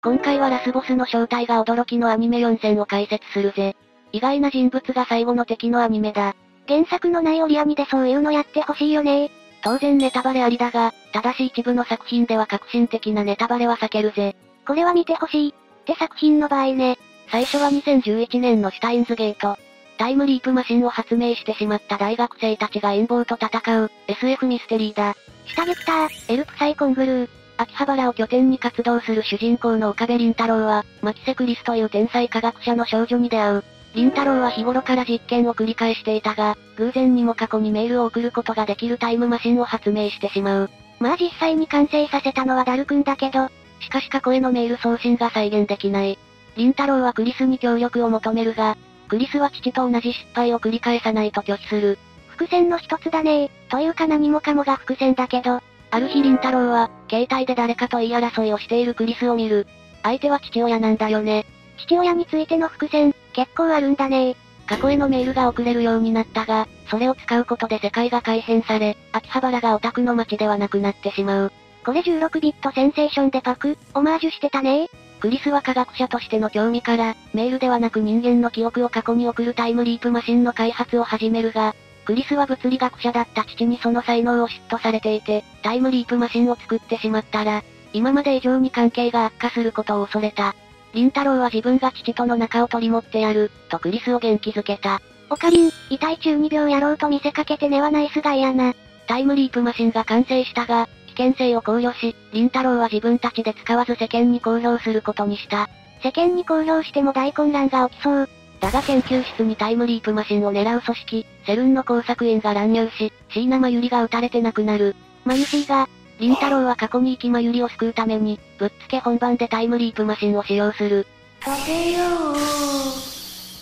今回はラスボスの正体が驚きのアニメ4選を解説するぜ。意外な人物が最後の敵のアニメだ。原作のないオリアニでそういうのやってほしいよね当然ネタバレありだが、ただし一部の作品では革新的なネタバレは避けるぜ。これは見てほしい。って作品の場合ね。最初は2011年のシュタインズゲート。タイムリープマシンを発明してしまった大学生たちが陰謀と戦う、SF ミステリーだ。下ゲクター、エルプサイコングルー。秋葉原を拠点に活動する主人公の岡部倫太郎は、マキセクリスという天才科学者の少女に出会う。倫太郎は日頃から実験を繰り返していたが、偶然にも過去にメールを送ることができるタイムマシンを発明してしまう。まあ実際に完成させたのはダルくんだけど、しかし過去へのメール送信が再現できない。倫太郎はクリスに協力を求めるが、クリスは父と同じ失敗を繰り返さないと拒否する。伏線の一つだねというか何もかもが伏線だけど、ある日倫太郎は、携帯で誰かと言い争いをしているクリスを見る。相手は父親なんだよね。父親についての伏線、結構あるんだね過去へのメールが送れるようになったが、それを使うことで世界が改変され、秋葉原がオタクの街ではなくなってしまう。これ16ビットセンセーションでパク、オマージュしてたねクリスは科学者としての興味から、メールではなく人間の記憶を過去に送るタイムリープマシンの開発を始めるが、クリスは物理学者だった父にその才能を嫉妬されていて、タイムリープマシンを作ってしまったら、今まで以上に関係が悪化することを恐れた。凛太郎は自分が父との仲を取り持ってやる、とクリスを元気づけた。おかりん、遺体中二病やろうと見せかけてねはナイスガイやな。タイムリープマシンが完成したが、険性を考慮し、林太郎は自分たちで使わず世間に公表することにした。世間に公表しても大混乱が起きそう。だが研究室にタイムリープマシンを狙う組織、セルンの工作員が乱入し、椎名真由里が撃たれて亡くなる。マユシーが、林太郎は過去に生き真由里を救うために、ぶっつけ本番でタイムリープマシンを使用する。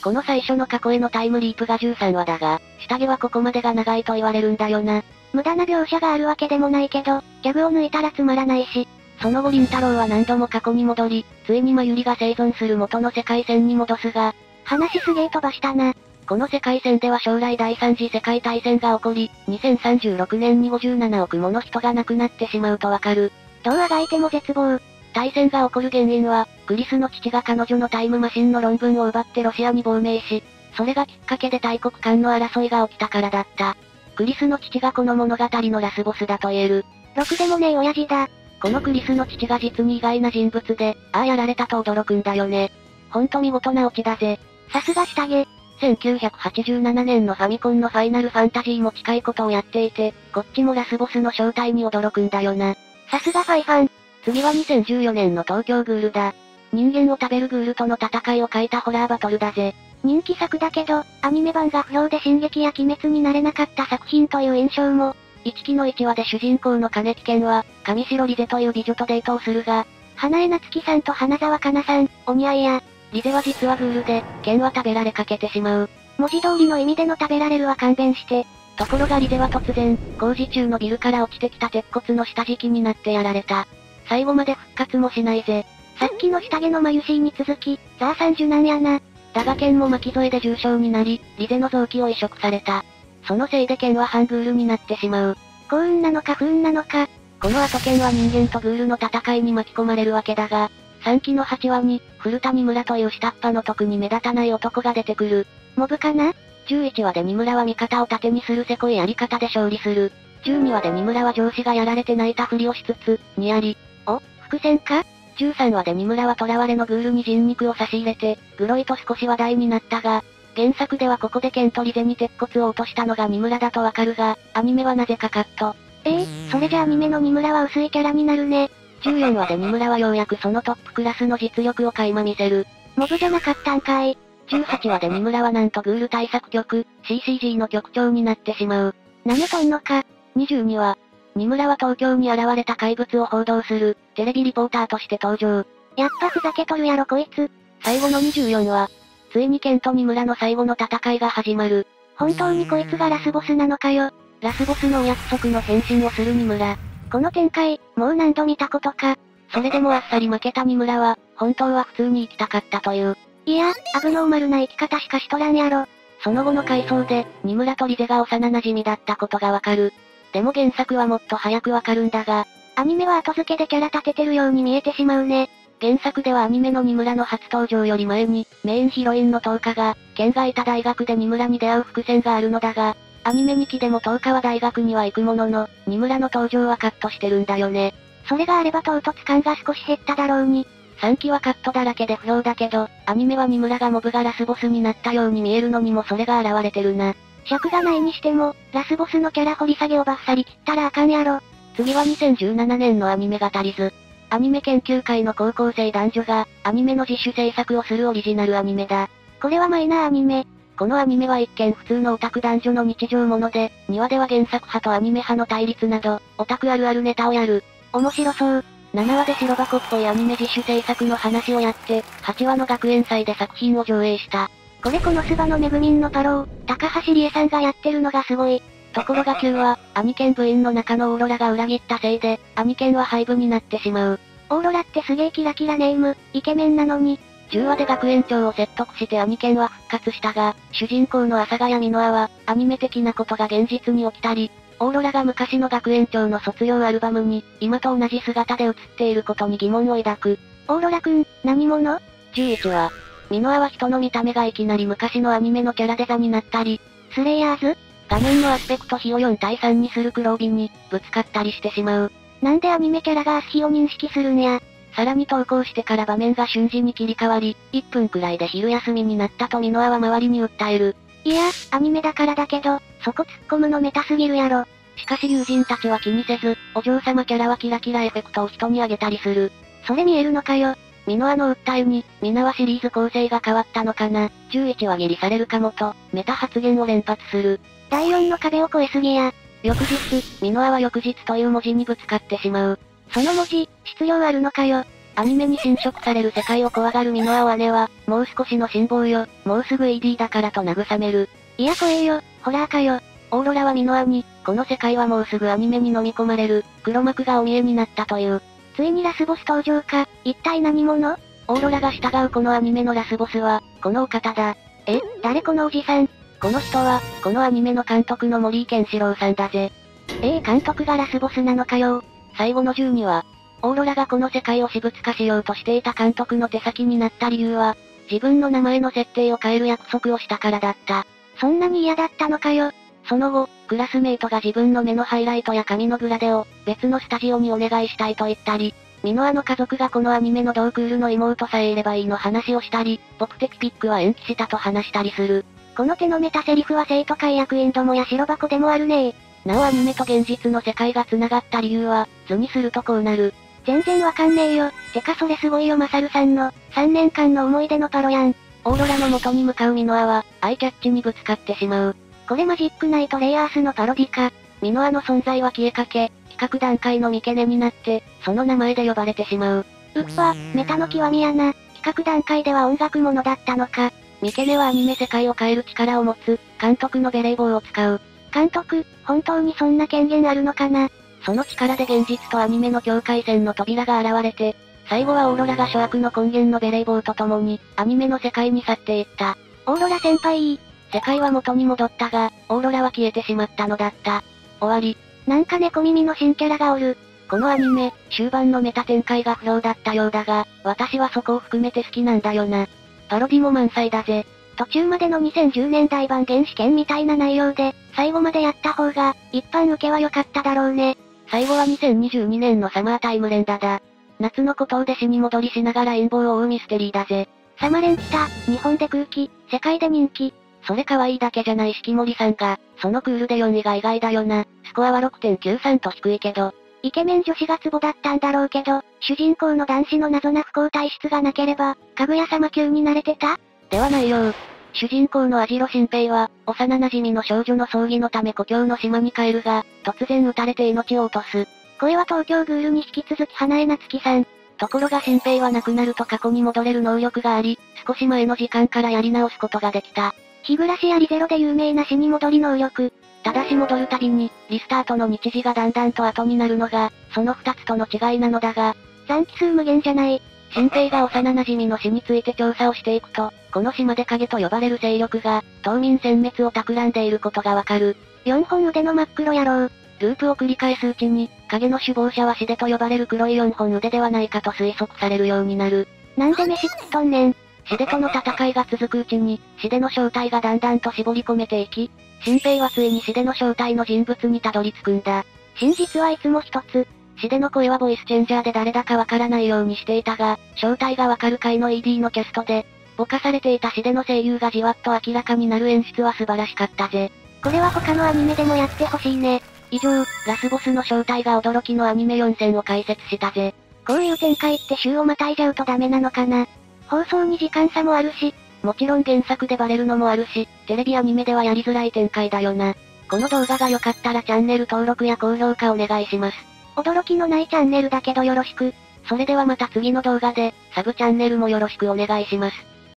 この最初の過去へのタイムリープが13話だが、下着はここまでが長いと言われるんだよな。無駄な描写があるわけでもないけど、ギャグを抜いたらつまらないし。その後林太郎は何度も過去に戻り、ついに真由里が生存する元の世界線に戻すが、話すげえ飛ばしたな。この世界線では将来第三次世界大戦が起こり、2036年に57億もの人が亡くなってしまうとわかる。どうあがいても絶望。大戦が起こる原因は、クリスの父が彼女のタイムマシンの論文を奪ってロシアに亡命し、それがきっかけで大国間の争いが起きたからだった。クリスの父がこの物語のラスボスだと言える。ろくでもねえ親父だ。このクリスの父が実に意外な人物で、ああやられたと驚くんだよね。ほんと見事なオチだぜ。さすが下着。1987年のファミコンのファイナルファンタジーも近いことをやっていて、こっちもラスボスの正体に驚くんだよな。さすがファイファン。次は2014年の東京グールだ。人間を食べるグールとの戦いを書いたホラーバトルだぜ。人気作だけど、アニメ版が不評で進撃や鬼滅になれなかった作品という印象も、一期の一話で主人公の金木健は、上白リゼという美女とデートをするが、花江夏樹さんと花沢香菜さん、お似合いや。リゼは実はグールで、剣は食べられかけてしまう。文字通りの意味での食べられるは勘弁して。ところがリゼは突然、工事中のビルから落ちてきた鉄骨の下敷きになってやられた。最後まで復活もしないぜ。さっきの下着の眉シに続き、ザーさん受難やな。だが剣も巻き添えで重傷になり、リゼの臓器を移植された。そのせいで剣はハングールになってしまう。幸運なのか不運なのか。この後剣は人間とグールの戦いに巻き込まれるわけだが、3期の8話に、古谷村という下っ端の特に目立たない男が出てくる。モブかな ?11 話で二村は味方を盾にするせこいやり方で勝利する。12話で二村は上司がやられて泣いたふりをしつつ、にやり。お伏線か？13話で三村は囚われのグールに人肉を差し入れて、グロいと少し話題になったが、原作ではここでケントリゼに鉄骨を落としたのが三村だとわかるが、アニメはなぜかカット。ええー、それじゃアニメの三村は薄いキャラになるね。14話で三村はようやくそのトップクラスの実力を垣間見せる。モブじゃなかったんかい。18話で三村はなんとグール対策局、CCG の局長になってしまう。何とんのか。22話、二村は東京に現れた怪物を報道する、テレビリポーターとして登場。やっぱふざけとるやろこいつ。最後の24話、ついにケンと二村の最後の戦いが始まる。本当にこいつがラスボスなのかよ。ラスボスのお約束の変身をする二村。この展開、もう何度見たことか。それでもあっさり負けた二村は、本当は普通に生きたかったという。いや、アブノーマルな生き方しかしとらんやろ。その後の回想で、二村とリゼが幼馴染だったことがわかる。でも原作はもっと早くわかるんだが、アニメは後付けでキャラ立ててるように見えてしまうね。原作ではアニメの二村の初登場より前に、メインヒロインの東花が、県がいた大学で二村に出会う伏線があるのだが、アニメ2期でも東花は大学には行くものの、二村の登場はカットしてるんだよね。それがあれば唐突感が少し減っただろうに。3期はカットだらけで不評だけど、アニメは二村がモブがラスボスになったように見えるのにもそれが現れてるな。尺がないにしても、ラスボスのキャラ掘り下げをバッサリ切ったらあかんやろ。次は2017年のアニメが足りず。アニメ研究会の高校生男女が、アニメの自主制作をするオリジナルアニメだ。これはマイナーアニメ。このアニメは一見普通のオタク男女の日常もので、2話では原作派とアニメ派の対立など、オタクあるあるネタをやる。面白そう。7話で白箱っぽいアニメ自主制作の話をやって、8話の学園祭で作品を上映した。これこのスバのめぐみんのパロー、高橋理恵さんがやってるのがすごい。ところが9話、アニケン部員の中のオーロラが裏切ったせいで、アニケンは廃部になってしまう。オーロラってすげえキラキラネーム、イケメンなのに。10話で学園長を説得してアニケンは復活したが、主人公の阿佐ヶ谷美濃は、アニメ的なことが現実に起きたり、オーロラが昔の学園長の卒業アルバムに、今と同じ姿で写っていることに疑問を抱く。オーロラくん、何者 ?11 は、ミノアは人の見た目がいきなり昔のアニメのキャラデザになったり、スレイヤーズ？画面のアスペクト比を4対3にする黒帯に、ぶつかったりしてしまう。なんでアニメキャラがアスヒを認識するんや。さらに投稿してから場面が瞬時に切り替わり、1分くらいで昼休みになったとミノアは周りに訴える。いや、アニメだからだけど、そこ突っ込むのメタすぎるやろ。しかし友人たちは気にせず、お嬢様キャラはキラキラエフェクトを人にあげたりする。それ見えるのかよ。ミノアの訴えに、ミナはシリーズ構成が変わったのかな。11はギリされるかもと、メタ発言を連発する。第4の壁を越えすぎや。翌日、ミノアは翌日という文字にぶつかってしまう。その文字、必要あるのかよ。アニメに侵食される世界を怖がるミノアを姉は、もう少しの辛抱よ、もうすぐ AD だからと慰める。いや怖えよ、ホラーかよ。オーロラはミノアに、この世界はもうすぐアニメに飲み込まれる、黒幕がお見えになったという。ついにラスボス登場か、一体何者？オーロラが従うこのアニメのラスボスは、このお方だ。え、誰このおじさん？この人は、このアニメの監督の森井健志郎さんだぜ。ええー、監督がラスボスなのかよ。最後の12話。オーロラがこの世界を私物化しようとしていた監督の手先になった理由は、自分の名前の設定を変える約束をしたからだった。そんなに嫌だったのかよ。その後、クラスメイトが自分の目のハイライトや髪のグラデを別のスタジオにお願いしたいと言ったり、ミノアの家族がこのアニメの同クールの妹さえいればいいの話をしたり、僕的ピックは延期したと話したりする。この手のメタセリフは生徒会役員どもや白箱でもあるねなおアニメと現実の世界が繋がった理由は、図にするとこうなる。全然わかんねえよ。てかそれすごいよマサルさんの、3年間の思い出のパロやん。オーロラの元に向かうミノアは、アイキャッチにぶつかってしまう。これマジックナイトレイヤースのパロディか。ミノアの存在は消えかけ、企画段階のミケネになって、その名前で呼ばれてしまう。うっわ、メタの極みやな。企画段階では音楽ものだったのか。ミケネはアニメ世界を変える力を持つ、監督のベレー帽を使う。監督、本当にそんな権限あるのかな？その力で現実とアニメの境界線の扉が現れて、最後はオーロラが諸悪の根源のベレー帽と共に、アニメの世界に去っていった。オーロラ先輩世界は元に戻ったが、オーロラは消えてしまったのだった。終わり。なんか猫耳の新キャラがおる。このアニメ、終盤のメタ展開が不良だったようだが、私はそこを含めて好きなんだよな。パロディも満載だぜ。途中までの2010年代版原始圏みたいな内容で、最後までやった方が、一般受けは良かっただろうね。最後は2022年のサマータイム連打だ。夏の孤島で死に戻りしながら陰謀を追うミステリーだぜ。サマレン来た、日本で空気、世界で人気。それ可愛いだけじゃない式森さんが、そのクールで4位が意外だよな。スコアは6.93と低いけど。イケメン女子がツボだったんだろうけど、主人公の男子の謎な不幸体質がなければ、かぐや様級になれてた？ではないよう主人公のアジロ新平は、幼馴染の少女の葬儀のため故郷の島に帰るが、突然撃たれて命を落とす。声は東京グールに引き続き花江夏樹さん。ところが新平は亡くなると過去に戻れる能力があり、少し前の時間からやり直すことができた。日暮らしやリゼロで有名な死に戻り能力。ただし戻るたびに、リスタートの日時がだんだんと後になるのが、その二つとの違いなのだが、残機数無限じゃない。新平が幼馴染の死について調査をしていくと、この島で影と呼ばれる勢力が、島民殲滅を企んでいることがわかる。四本腕の真っ黒野郎。ループを繰り返すうちに、影の首謀者はシデと呼ばれる黒い4本腕ではないかと推測されるようになる。なんで飯食っとんねん。シデとの戦いが続くうちに、シデの正体がだんだんと絞り込めていき、新兵はついにシデの正体の人物にたどり着くんだ。真実はいつも一つ。シデの声はボイスチェンジャーで誰だかわからないようにしていたが、正体がわかる回の ED のキャストで、ぼかされていたシデの声優がじわっと明らかになる演出は素晴らしかったぜ。これは他のアニメでもやってほしいね。以上、ラスボスの正体が驚きのアニメ4選を解説したぜ。こういう展開って週をまたいじゃうとダメなのかな。放送に時間差もあるし、もちろん原作でバレるのもあるし、テレビアニメではやりづらい展開だよな。この動画が良かったらチャンネル登録や高評価お願いします。驚きのないチャンネルだけどよろしく。それではまた次の動画で、サブチャンネルもよろしくお願いします。